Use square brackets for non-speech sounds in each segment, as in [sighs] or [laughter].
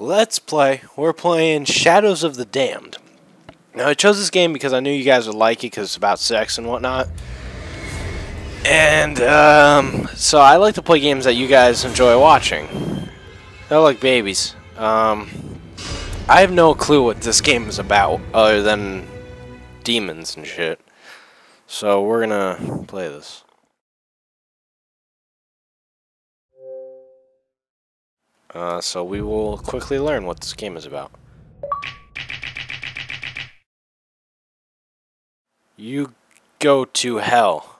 Let's play. We're playing Shadows of the Damned. Now, I chose this game because I knew you guys would like it because it's about sex and whatnot. And, um, so I like to play games that you guys enjoy watching. They're like babies. Um, I have no clue what this game is about other than demons and shit. So we're gonna play this. Uh, so we will quickly learn what this game is about. You go to hell.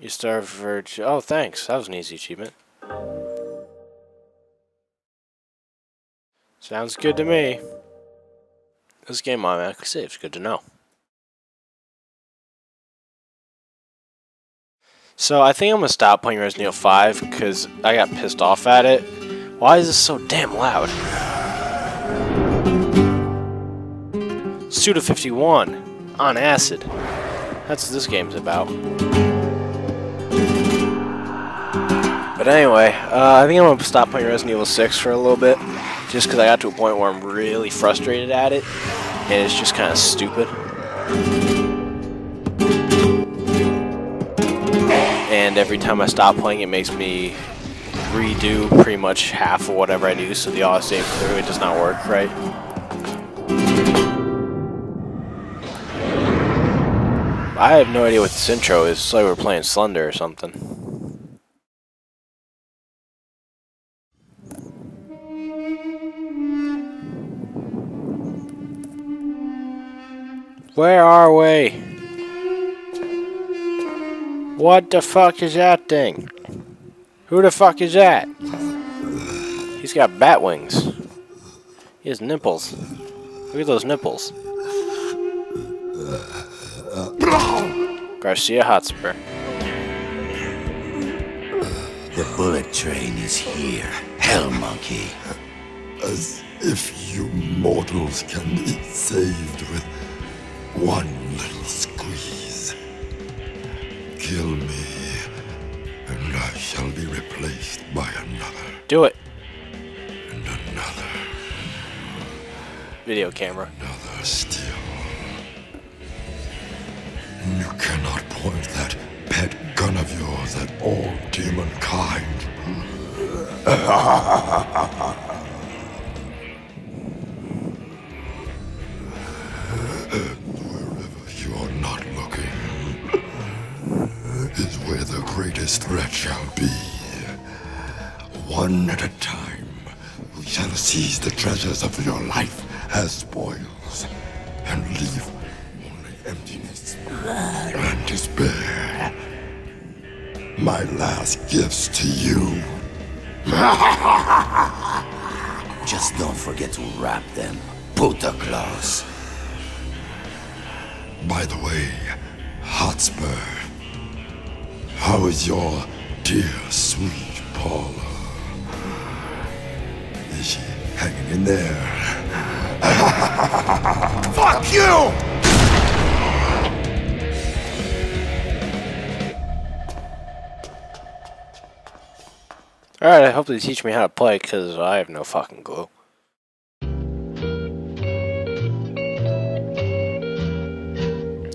You starve for... Oh, thanks. That was an easy achievement. Sounds good to me. This game automatically saves. Good to know. So I think I'm going to stop playing Resident Evil 5 because I got pissed off at it. Why is this so damn loud? Suda 51 on acid. That's what this game's about. But anyway, uh, I think I'm going to stop playing Resident Evil 6 for a little bit. Just because I got to a point where I'm really frustrated at it. And it's just kind of stupid. And every time I stop playing it makes me redo pretty much half of whatever I do so the autosave clearly does not work right. I have no idea what this intro is. It's like we're playing Slender or something. Where are we? What the fuck is that thing? Who the fuck is that? He's got bat wings. He has nipples. Look at those nipples. Garcia Hotspur. The bullet train is here. Hell monkey. As if you mortals can be saved with one Kill me, and I shall be replaced by another, Do it. and another, Video camera. another still. You cannot point that pet gun of yours at all demon [laughs] threat shall be. One at a time, we shall seize the treasures of your life as spoils and leave only emptiness and despair. My last gifts to you. [laughs] Just don't forget to wrap them. Puta claws. By the way, Hotspur, how is your dear sweet Paula? Is she hanging in there? [laughs] Fuck you! Alright, I hope they teach me how to play because I have no fucking clue.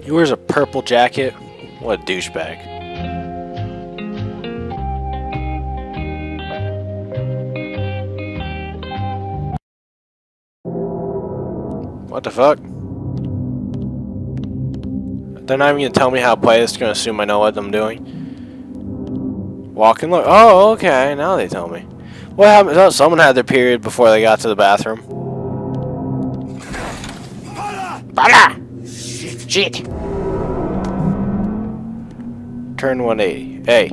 He wears a purple jacket? What a douchebag. What the fuck? They're not even gonna tell me how to play this, gonna assume I know what I'm doing. Walk and look. Oh, okay, now they tell me. What happened? Oh, someone had their period before they got to the bathroom. Bala! Shit. Shit. Turn 180. Hey.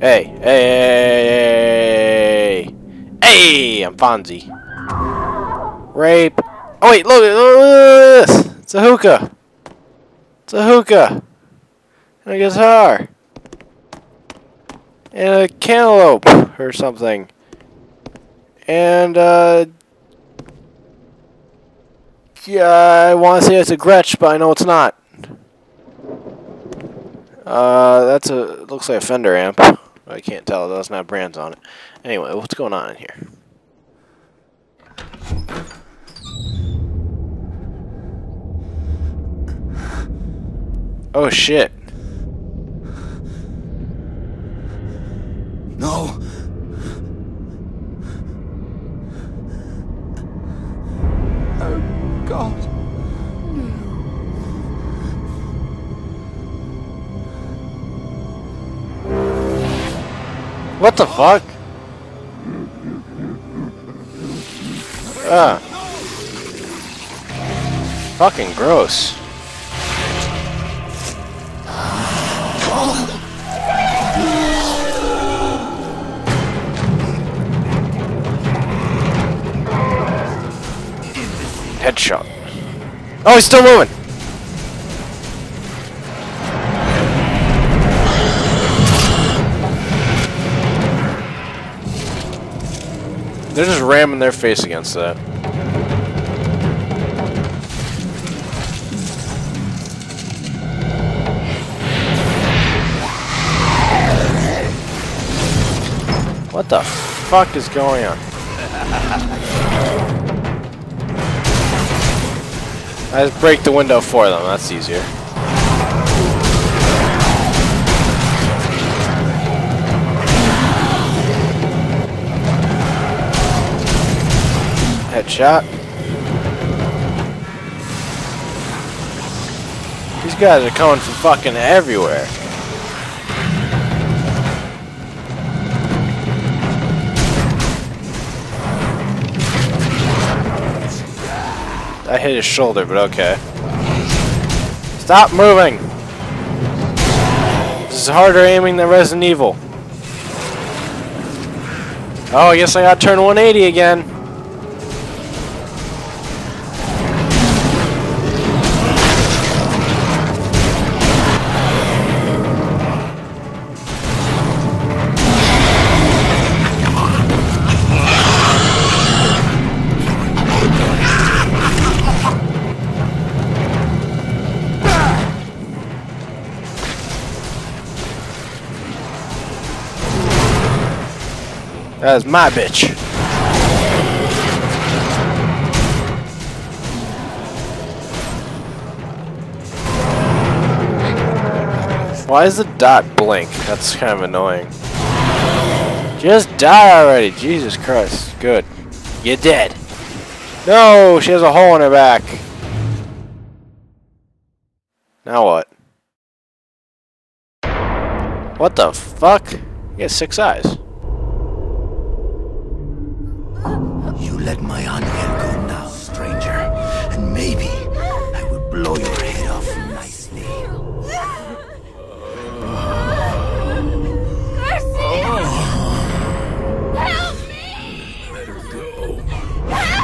Hey. Hey. Hey. Hey. I'm Fonzie. Rape. Oh, wait. Look, look at this. It's a hookah. It's a hookah. And a guitar. And a cantaloupe or something. And, uh... Yeah, I want to say it's a Gretsch, but I know it's not. Uh, that's a, looks like a Fender amp. I can't tell, doesn't have brands on it. Anyway, what's going on in here? Oh shit. No. Oh, God. What the fuck? Ah. Fucking gross. Headshot. Oh, he's still moving! They're just ramming their face against that. What the fuck is going on? [laughs] I just break the window for them, that's easier. Headshot. These guys are coming from fucking everywhere. I hit his shoulder, but okay. Stop moving! This is harder aiming than Resident Evil. Oh, I guess I got turn 180 again. That's my bitch. Why is the dot blink? That's kind of annoying. Just die already. Jesus Christ. Good. You're dead. No, she has a hole in her back. Now what? What the fuck? You got six eyes. Let my Angel go now, stranger. And maybe I will blow your head off nicely. Let her go.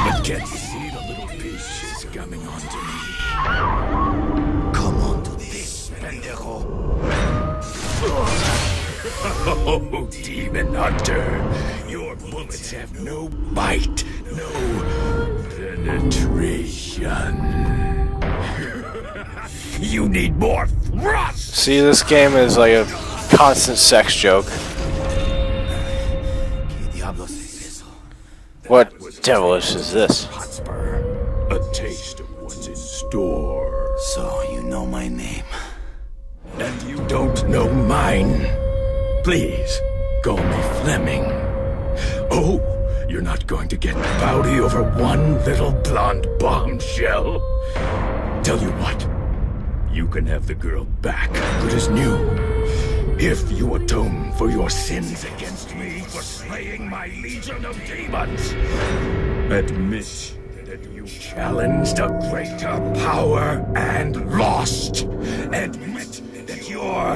But can't you see the little piece she's coming onto me? Come on to this, pendejo. [laughs] Oh, demon hunter. Your bullets have no bite, no penetration. [laughs] you need more thrust! See, this game is like a constant sex joke. ¿Qué diablos es eso? What devilish is this? Hotspur. A taste of what's in store. So, you know my name. And you don't know mine. Please, call me Fleming. Oh, you're not going to get bowdy over one little blonde bombshell. Tell you what, you can have the girl back, good as new. If you atone for your sins against me for slaying my legion of demons. Admit that you challenged a greater power and lost. Admit that your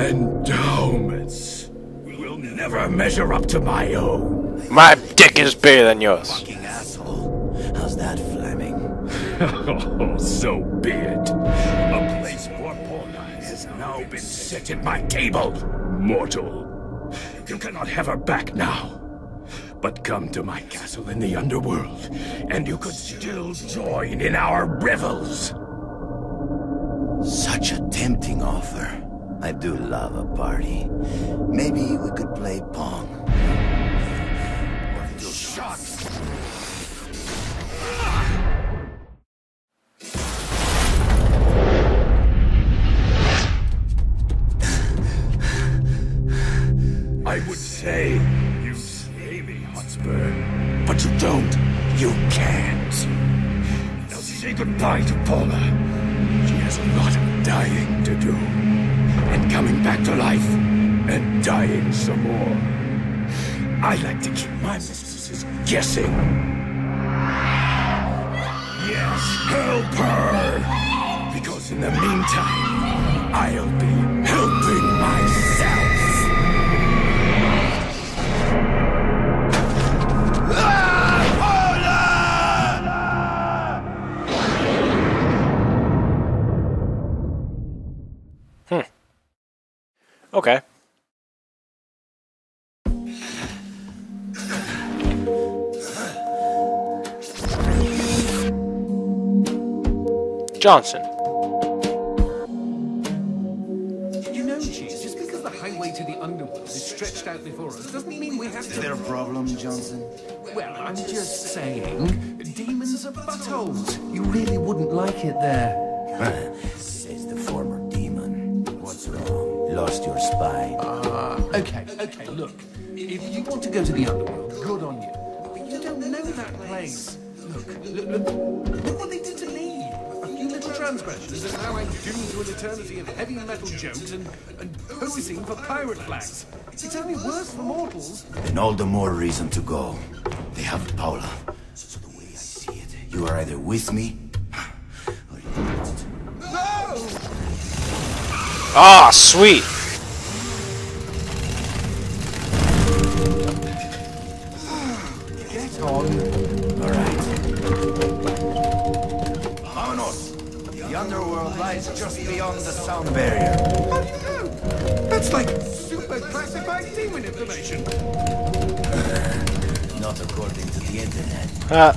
endowments will never measure up to my own. My dick is bigger than yours. Fucking asshole. How's that, Fleming? [laughs] Oh, so be it. A place for Paula has now been set at my table, mortal. You cannot have her back now. But come to my castle in the underworld, and you could still join in our revels. Such a tempting offer. I do love a party. Maybe we could play Pong. You don't. You can't. Now say goodbye to Paula. She has a lot of dying to do. And coming back to life. And dying some more. I like to keep my mistresses guessing. Yes, help her! Because in the meantime, I'll be Johnson. You know, Cheese, just because the highway to the underworld is stretched out before us doesn't mean we have to... Is there a problem, Johnson? Well, I'm just saying, demons are buttholes. You really wouldn't like it there. [laughs] Says the former demon. What's wrong? Lost your spine. Uh, okay, okay, look. If you want to go to the underworld, good on you. But you don't know that place. Look, look, look, look what they did transgressions, and now I'm doomed to an eternity of heavy metal jokes and, and posing for pirate flags. It's only worse for mortals. Then all the more reason to go. They have Paula. So the way I see it, you are either with me or you're not. Ah, sweet. Beyond the sound barrier. How do you know? That's like super classified demon information. [sighs] Not according to the internet. Uh,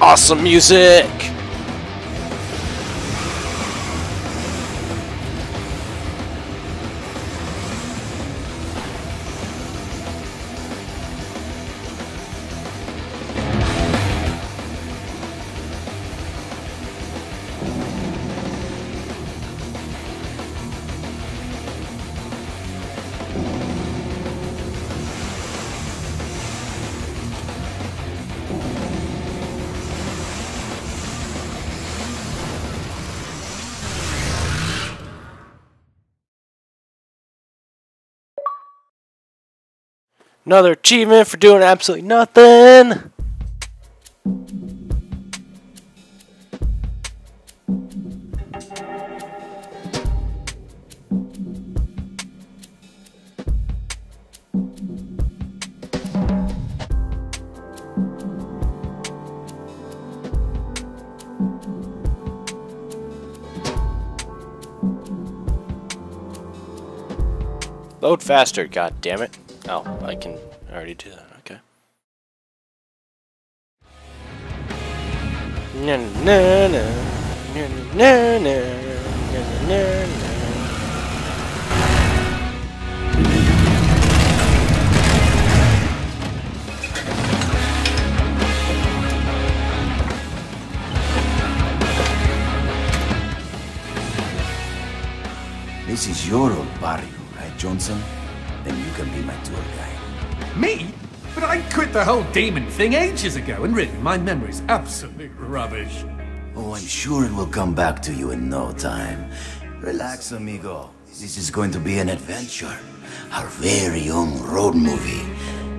awesome music. Another achievement for doing absolutely nothing. Load faster, god damn it. Oh, I can already do that, okay. Na na na na na na na na na This is your old barrio, right, Johnson? Quit the whole demon thing ages ago, and really, my memory's absolute rubbish. Oh, I'm sure it will come back to you in no time. Relax, amigo. This is going to be an adventure. Our very own road movie.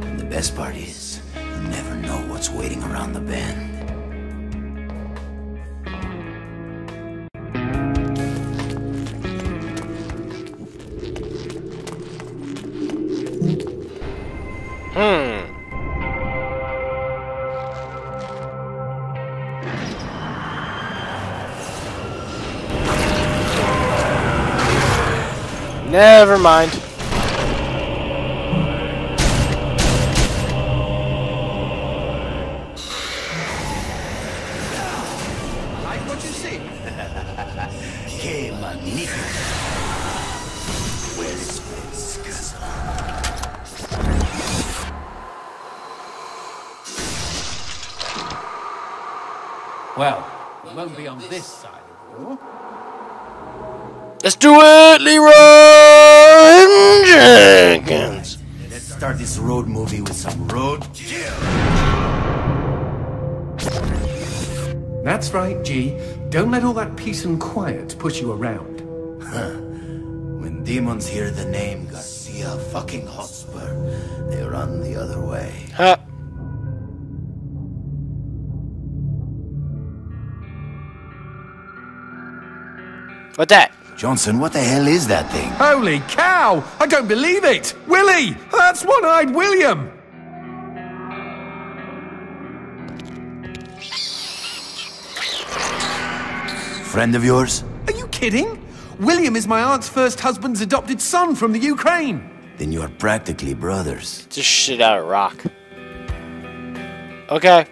And the best part is, you never know what's waiting around the bend. Never mind. Like what you see? Que magnífico! Where is Well, it won't be on this side of the door. Let's do it, Leroy start this road movie with some road That's right, G. Don't let all that peace and quiet push you around. [laughs] When demons hear the name Garcia fucking Hotspur, they run the other way. Huh. What that? Johnson, what the hell is that thing? Holy cow! I don't believe it! Willie! That's one-eyed William! Friend of yours? Are you kidding? William is my aunt's first husband's adopted son from the Ukraine. Then you are practically brothers. Just shit out of rock. Okay.